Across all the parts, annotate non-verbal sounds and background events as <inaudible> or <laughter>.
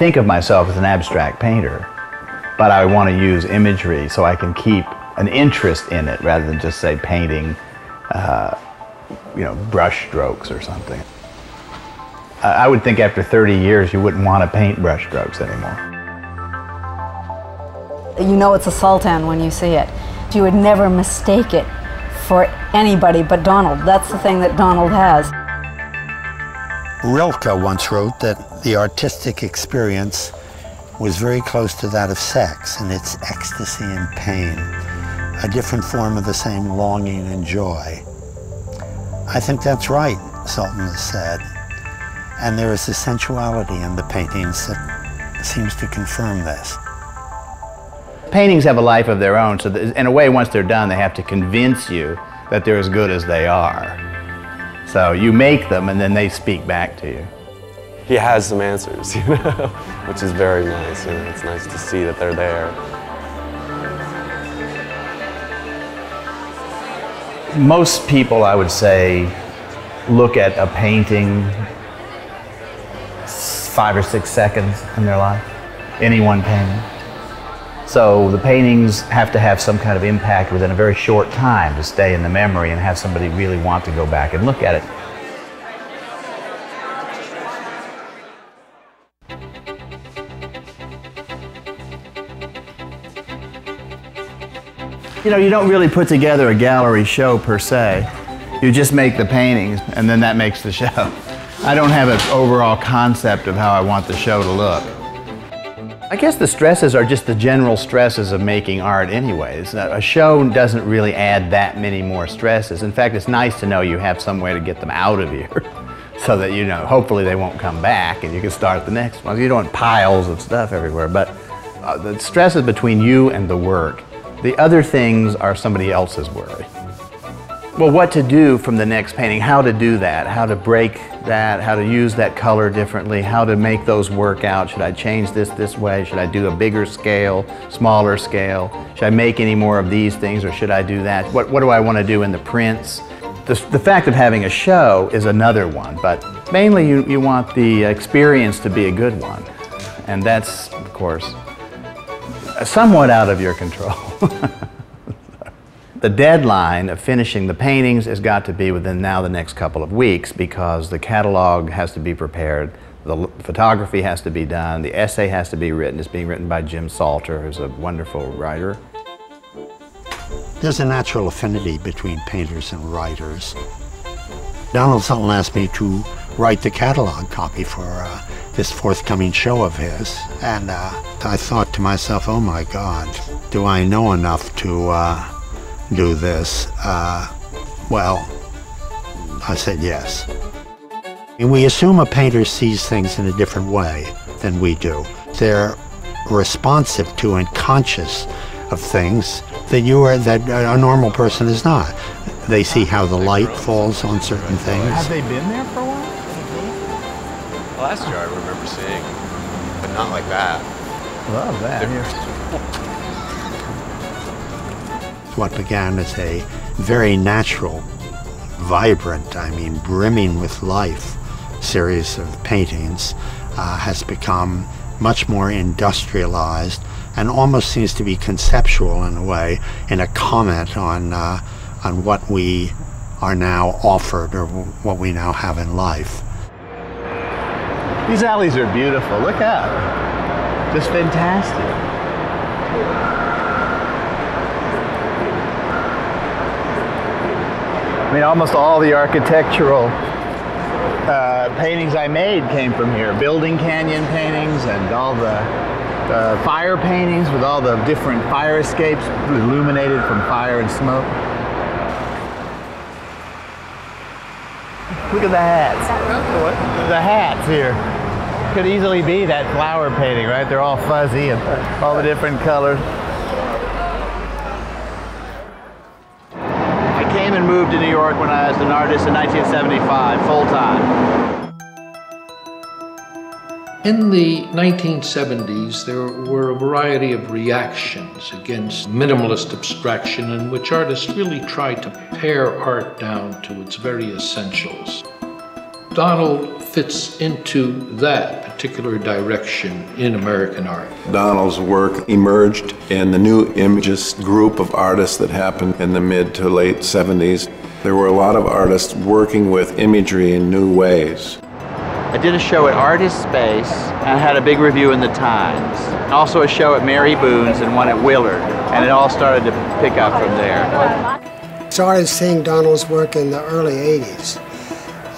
Think of myself as an abstract painter, but I want to use imagery so I can keep an interest in it rather than just say painting, uh, you know, brush strokes or something. I would think after 30 years you wouldn't want to paint brush strokes anymore. You know it's a sultan when you see it. You would never mistake it for anybody but Donald. That's the thing that Donald has. Rilke once wrote that the artistic experience was very close to that of sex in its ecstasy and pain, a different form of the same longing and joy. I think that's right, Sultan has said. And there is a sensuality in the paintings that seems to confirm this. Paintings have a life of their own, so in a way, once they're done, they have to convince you that they're as good as they are. So you make them, and then they speak back to you. He has some answers, <laughs> you know, which is very nice. You know, it's nice to see that they're there. Most people, I would say, look at a painting five or six seconds in their life, any one painting. So the paintings have to have some kind of impact within a very short time to stay in the memory and have somebody really want to go back and look at it. You know, you don't really put together a gallery show per se. You just make the paintings and then that makes the <laughs> show. I don't have an overall concept of how I want the show to look. I guess the stresses are just the general stresses of making art anyways. A show doesn't really add that many more stresses. In fact, it's nice to know you have some way to get them out of here <laughs> so that, you know, hopefully they won't come back and you can start the next one. You don't want piles of stuff everywhere, but uh, the stress is between you and the work. The other things are somebody else's worry. Well, what to do from the next painting, how to do that, how to break that, how to use that color differently, how to make those work out. Should I change this this way? Should I do a bigger scale, smaller scale? Should I make any more of these things or should I do that? What, what do I want to do in the prints? The, the fact of having a show is another one, but mainly you, you want the experience to be a good one. And that's, of course, somewhat out of your control. <laughs> The deadline of finishing the paintings has got to be within now the next couple of weeks because the catalog has to be prepared, the photography has to be done, the essay has to be written. It's being written by Jim Salter, who's a wonderful writer. There's a natural affinity between painters and writers. Donald Sultan asked me to write the catalog copy for uh, this forthcoming show of his, and uh, I thought to myself, oh my God, do I know enough to uh, do this? Uh, well, I said yes. And we assume a painter sees things in a different way than we do. They're responsive to and conscious of things that you are that a normal person is not. They see how the light falls on certain things. Have they been there for a while? Last year I remember seeing, but not like that. Love that <laughs> what began as a very natural, vibrant, I mean, brimming with life series of paintings uh, has become much more industrialized and almost seems to be conceptual in a way, in a comment on, uh, on what we are now offered or what we now have in life. These alleys are beautiful. Look out. Just fantastic. I mean, almost all the architectural uh, paintings I made came from here. Building canyon paintings and all the uh, fire paintings with all the different fire escapes illuminated from fire and smoke. Look at the hats. The hats here. Could easily be that flower painting, right? They're all fuzzy and all the different colors. came and moved to New York when I was an artist in 1975, full time. In the 1970s, there were a variety of reactions against minimalist abstraction in which artists really tried to pare art down to its very essentials. Donald fits into that particular direction in American art. Donald's work emerged in the new imagist group of artists that happened in the mid to late 70s. There were a lot of artists working with imagery in new ways. I did a show at Artists Space and had a big review in the Times. Also a show at Mary Boone's and one at Willard. And it all started to pick up from there. I Started seeing Donald's work in the early 80s.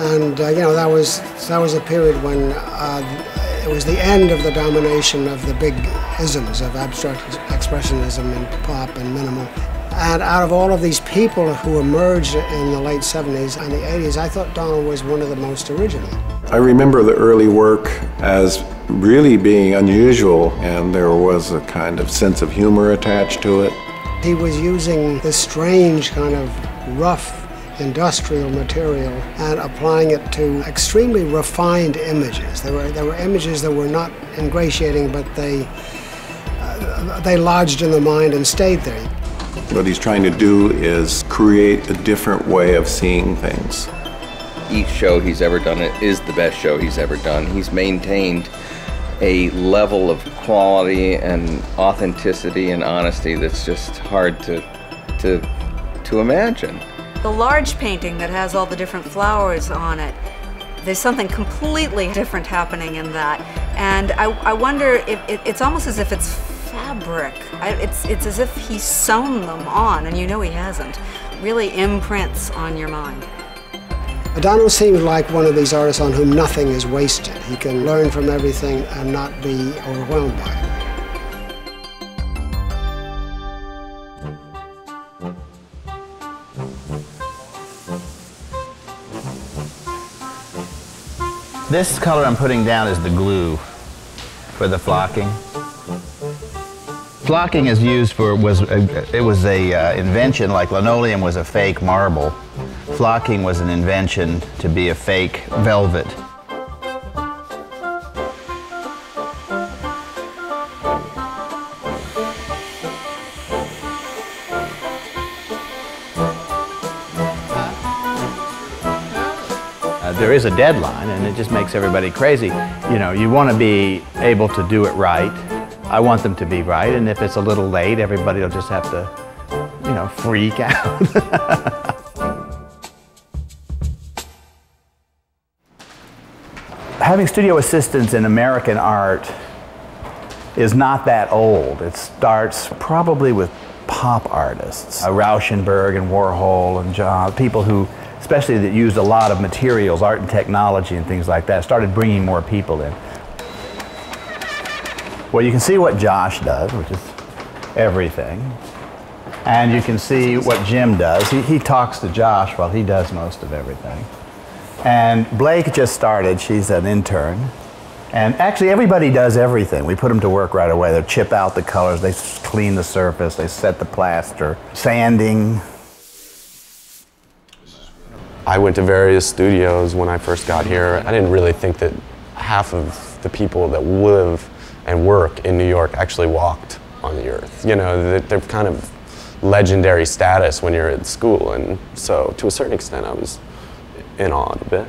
And uh, you know that was that was a period when uh, it was the end of the domination of the big isms of abstract expressionism and pop and minimal. And out of all of these people who emerged in the late 70s and the 80s, I thought Donald was one of the most original. I remember the early work as really being unusual, and there was a kind of sense of humor attached to it. He was using this strange kind of rough industrial material and applying it to extremely refined images. There were, there were images that were not ingratiating, but they, uh, they lodged in the mind and stayed there. What he's trying to do is create a different way of seeing things. Each show he's ever done it is the best show he's ever done. He's maintained a level of quality and authenticity and honesty that's just hard to to to imagine. The large painting that has all the different flowers on it, there's something completely different happening in that. And I, I wonder if it, it's almost as if it's fabric. I, it's, it's as if he's sewn them on, and you know he hasn't. Really imprints on your mind. Donald seems like one of these artists on whom nothing is wasted. He can learn from everything and not be overwhelmed by it. This color I'm putting down is the glue for the flocking. Flocking is used for was a, it was a uh, invention like linoleum was a fake marble. Flocking was an invention to be a fake velvet. Uh, there is a deadline and it just makes everybody crazy. You know, you want to be able to do it right. I want them to be right, and if it's a little late, everybody will just have to, you know, freak <laughs> out. Having studio assistants in American art is not that old. It starts probably with pop artists, uh, Rauschenberg and Warhol and Johns, people who especially that used a lot of materials, art and technology and things like that, started bringing more people in. Well, you can see what Josh does, which is everything. And you can see what Jim does. He, he talks to Josh while he does most of everything. And Blake just started. She's an intern. And actually, everybody does everything. We put them to work right away. They chip out the colors, they clean the surface, they set the plaster, sanding, I went to various studios when I first got here. I didn't really think that half of the people that live and work in New York actually walked on the earth. You know, they're kind of legendary status when you're at school, and so to a certain extent, I was in awe a bit.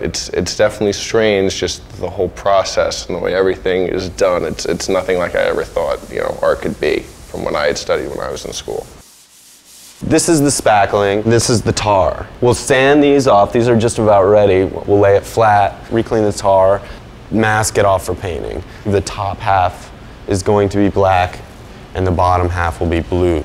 It's it's definitely strange, just the whole process and the way everything is done. It's it's nothing like I ever thought you know art could be from when I had studied when I was in school. This is the spackling, this is the tar. We'll sand these off, these are just about ready. We'll lay it flat, reclean the tar, mask it off for painting. The top half is going to be black and the bottom half will be blue.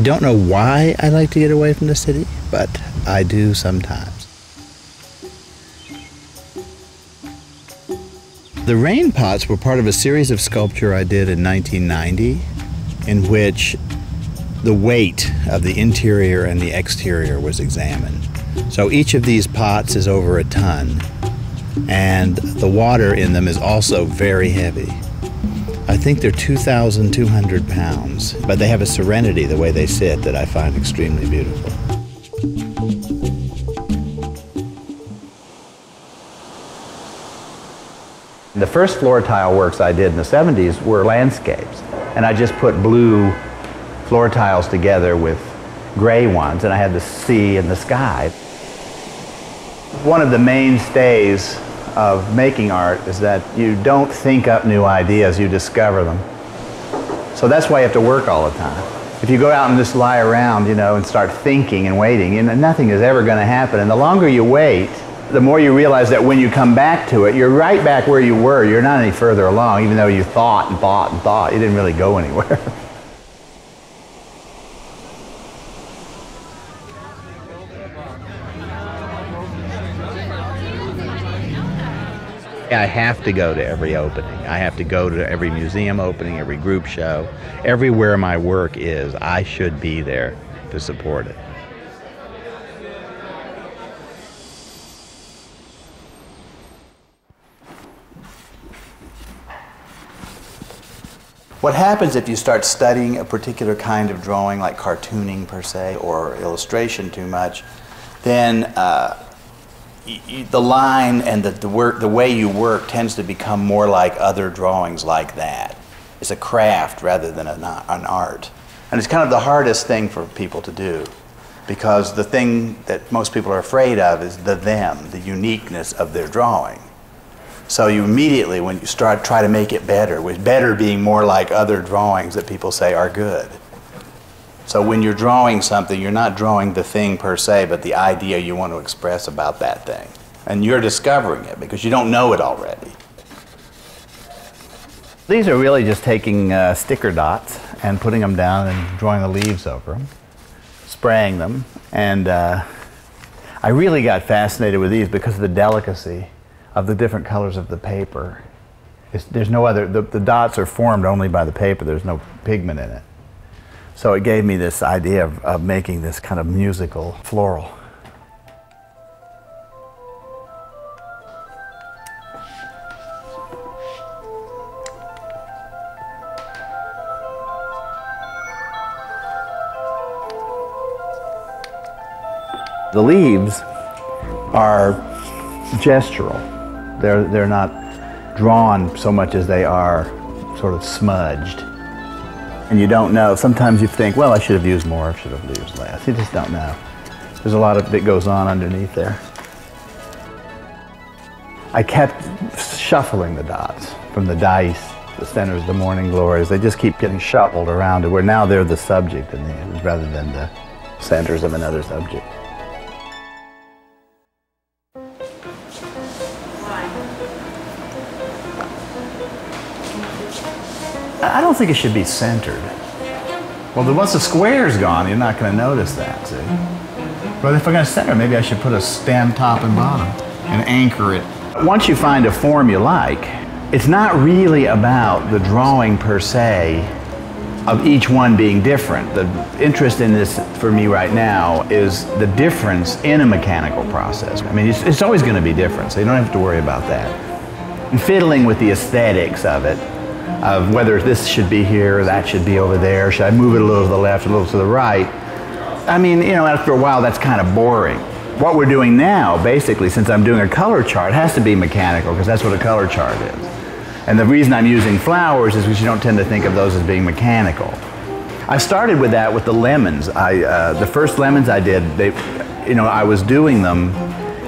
I don't know why I like to get away from the city, but I do sometimes. The rain pots were part of a series of sculpture I did in 1990 in which the weight of the interior and the exterior was examined. So each of these pots is over a ton, and the water in them is also very heavy. I think they're 2,200 pounds, but they have a serenity the way they sit that I find extremely beautiful. The first floor tile works I did in the 70s were landscapes, and I just put blue floor tiles together with gray ones, and I had the sea and the sky. One of the mainstays of making art is that you don't think up new ideas, you discover them. So that's why you have to work all the time. If you go out and just lie around, you know, and start thinking and waiting, you know, nothing is ever going to happen. And the longer you wait, the more you realize that when you come back to it, you're right back where you were. You're not any further along, even though you thought and thought and thought. You didn't really go anywhere. <laughs> I have to go to every opening. I have to go to every museum opening, every group show. Everywhere my work is, I should be there to support it. What happens if you start studying a particular kind of drawing, like cartooning per se, or illustration too much, then uh, the line and the, the, work, the way you work tends to become more like other drawings like that. It's a craft rather than an, an art. And it's kind of the hardest thing for people to do because the thing that most people are afraid of is the them, the uniqueness of their drawing. So you immediately, when you start try to make it better, with better being more like other drawings that people say are good. So when you're drawing something, you're not drawing the thing per se, but the idea you want to express about that thing. And you're discovering it because you don't know it already. These are really just taking uh, sticker dots and putting them down and drawing the leaves over them, spraying them. And uh, I really got fascinated with these because of the delicacy of the different colors of the paper. It's, there's no other, the, the dots are formed only by the paper, there's no pigment in it. So it gave me this idea of, of making this kind of musical floral. The leaves are gestural. They're, they're not drawn so much as they are sort of smudged. And you don't know. Sometimes you think, well, I should have used more, I should have used less. You just don't know. There's a lot of that goes on underneath there. I kept shuffling the dots from the dice, the centers, the morning glories. They just keep getting shuffled around to where now they're the subject the, rather than the centers of another subject. I don't think it should be centered. Well, once the square's gone, you're not going to notice that, see? But if I'm going to center, maybe I should put a stem top and bottom and anchor it. Once you find a form you like, it's not really about the drawing per se of each one being different. The interest in this for me right now is the difference in a mechanical process. I mean, it's, it's always going to be different, so you don't have to worry about that. And fiddling with the aesthetics of it of whether this should be here that should be over there. Should I move it a little to the left, a little to the right? I mean, you know, after a while, that's kind of boring. What we're doing now, basically, since I'm doing a color chart, has to be mechanical because that's what a color chart is. And the reason I'm using flowers is because you don't tend to think of those as being mechanical. I started with that with the lemons. I, uh, the first lemons I did, they, you know, I was doing them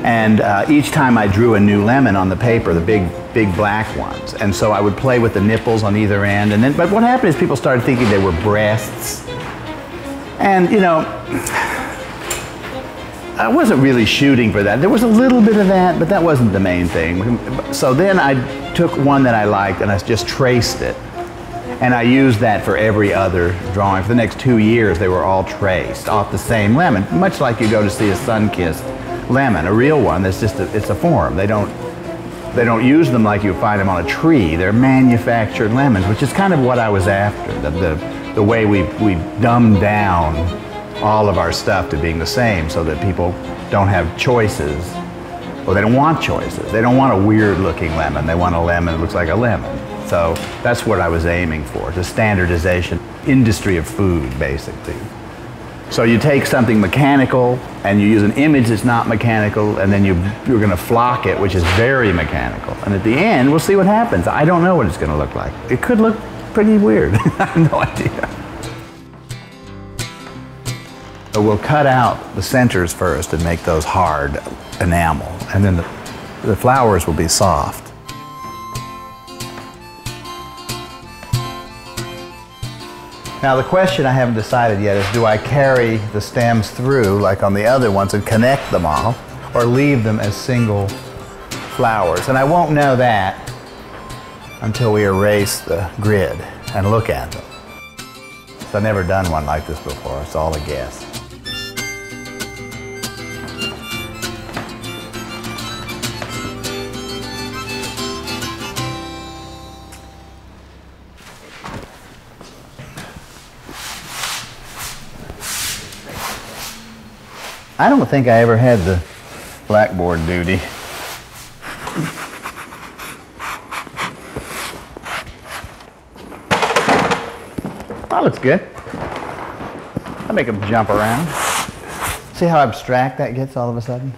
and uh, each time I drew a new lemon on the paper, the big, big black ones. And so I would play with the nipples on either end. And then, but what happened is people started thinking they were breasts. And, you know, I wasn't really shooting for that. There was a little bit of that, but that wasn't the main thing. So then I took one that I liked and I just traced it. And I used that for every other drawing. For the next two years, they were all traced off the same lemon, much like you go to see a sun-kissed lemon, a real one. That's just a, it's a form. They don't they don't use them like you find them on a tree. They're manufactured lemons, which is kind of what I was after. The the, the way we we dumbed down all of our stuff to being the same so that people don't have choices. Well, they don't want choices. They don't want a weird looking lemon. They want a lemon that looks like a lemon. So that's what I was aiming for, the standardization, industry of food, basically. So you take something mechanical and you use an image that's not mechanical, and then you, you're going to flock it, which is very mechanical. And at the end, we'll see what happens. I don't know what it's going to look like. It could look pretty weird. <laughs> I have no idea. So we'll cut out the centers first and make those hard enamel, and then the, the flowers will be soft. Now the question I haven't decided yet is do I carry the stems through like on the other ones and connect them all or leave them as single flowers? And I won't know that until we erase the grid and look at them. I've never done one like this before. It's all a guess. I don't think I ever had the blackboard duty. That looks good. I make them jump around. See how abstract that gets all of a sudden?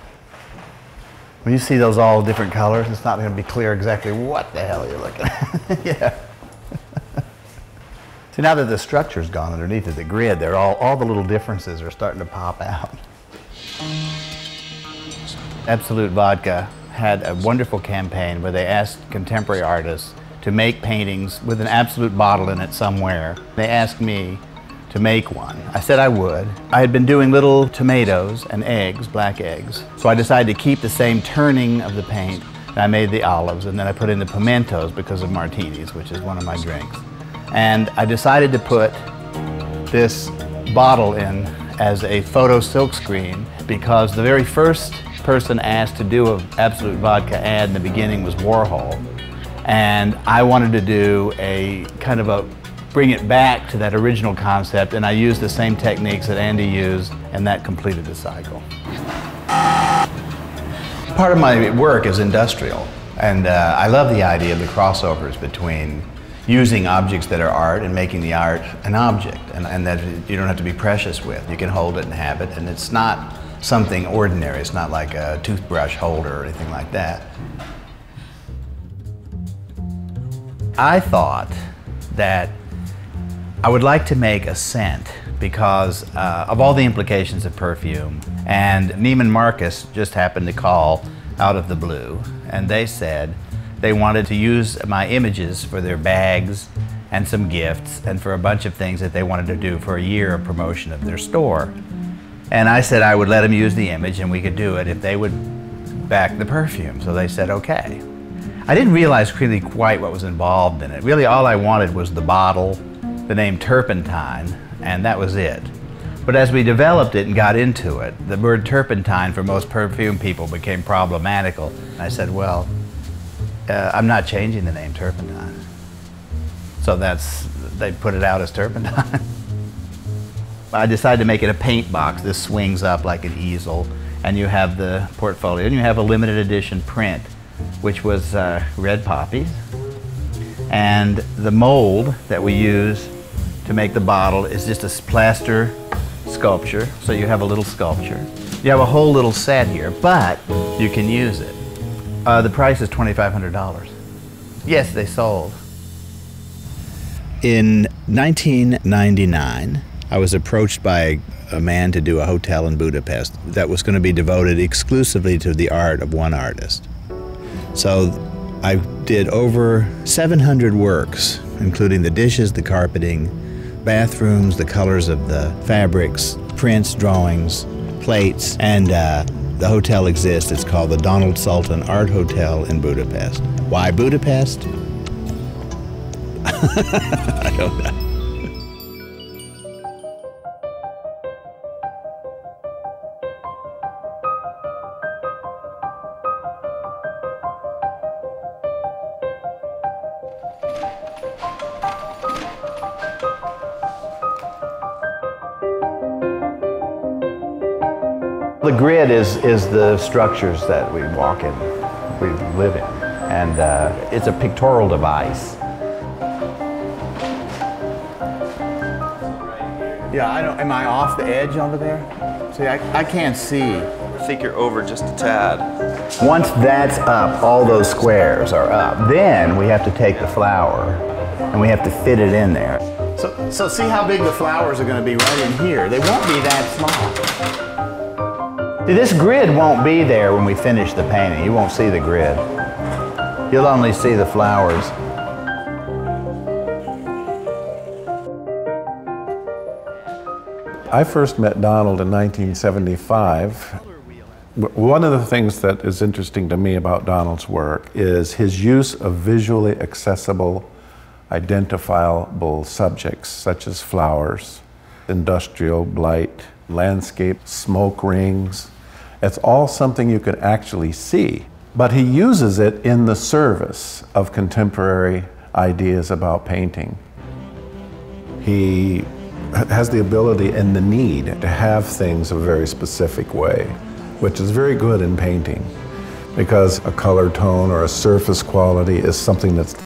When you see those all different colors, it's not going to be clear exactly what the hell you're looking at. <laughs> yeah. see, now that the structure's gone underneath of the grid, they're all, all the little differences are starting to pop out. Absolut Vodka had a wonderful campaign where they asked contemporary artists to make paintings with an Absolut bottle in it somewhere. They asked me to make one. I said I would. I had been doing little tomatoes and eggs, black eggs, so I decided to keep the same turning of the paint. I made the olives and then I put in the pimentos because of martinis, which is one of my drinks. And I decided to put this bottle in as a photo silkscreen because the very first person asked to do an Absolut Vodka ad in the beginning was Warhol. And I wanted to do a kind of a bring it back to that original concept and I used the same techniques that Andy used and that completed the cycle. Part of my work is industrial and uh, I love the idea of the crossovers between using objects that are art and making the art an object and, and that you don't have to be precious with. You can hold it and have it and it's not something ordinary. It's not like a toothbrush holder or anything like that. I thought that I would like to make a scent because uh, of all the implications of perfume. And Neiman Marcus just happened to call out of the blue and they said they wanted to use my images for their bags and some gifts and for a bunch of things that they wanted to do for a year of promotion of their store. And I said I would let them use the image and we could do it if they would back the perfume. So they said, okay. I didn't realize really quite what was involved in it. Really all I wanted was the bottle, the name turpentine, and that was it. But as we developed it and got into it, the word turpentine for most perfume people became problematical. I said, well, uh, I'm not changing the name turpentine. So that's, they put it out as turpentine. <laughs> I decided to make it a paint box. This swings up like an easel, and you have the portfolio, and you have a limited edition print, which was uh, red poppies. And the mold that we use to make the bottle is just a plaster sculpture, so you have a little sculpture. You have a whole little set here, but you can use it. Uh, the price is $2,500. Yes, they sold. In 1999, I was approached by a man to do a hotel in Budapest that was going to be devoted exclusively to the art of one artist. So I did over 700 works, including the dishes, the carpeting, bathrooms, the colors of the fabrics, prints, drawings, plates, and uh, the hotel exists. It's called the Donald Sultan Art Hotel in Budapest. Why Budapest? <laughs> I don't know. Is, is the structures that we walk in, we live in. And uh, It's a pictorial device. yeah, I don't, am I off the edge over there? See, I, I can't see. I think you're over just a tad. Once that's up, all those squares are up. Then we have to take the flower and we have to fit it in there. So, so see how big the flowers are going to be right in here. They won't be that small. This grid won't be there when we finish the painting. You won't see the grid. You'll only see the flowers. I first met Donald in 1975. One of the things that is interesting to me about Donald's work is his use of visually accessible, identifiable subjects such as flowers, industrial blight, landscape, smoke rings. It's all something you can actually see, but he uses it in the service of contemporary ideas about painting. He has the ability and the need to have things a very specific way, which is very good in painting because a color tone or a surface quality is something that's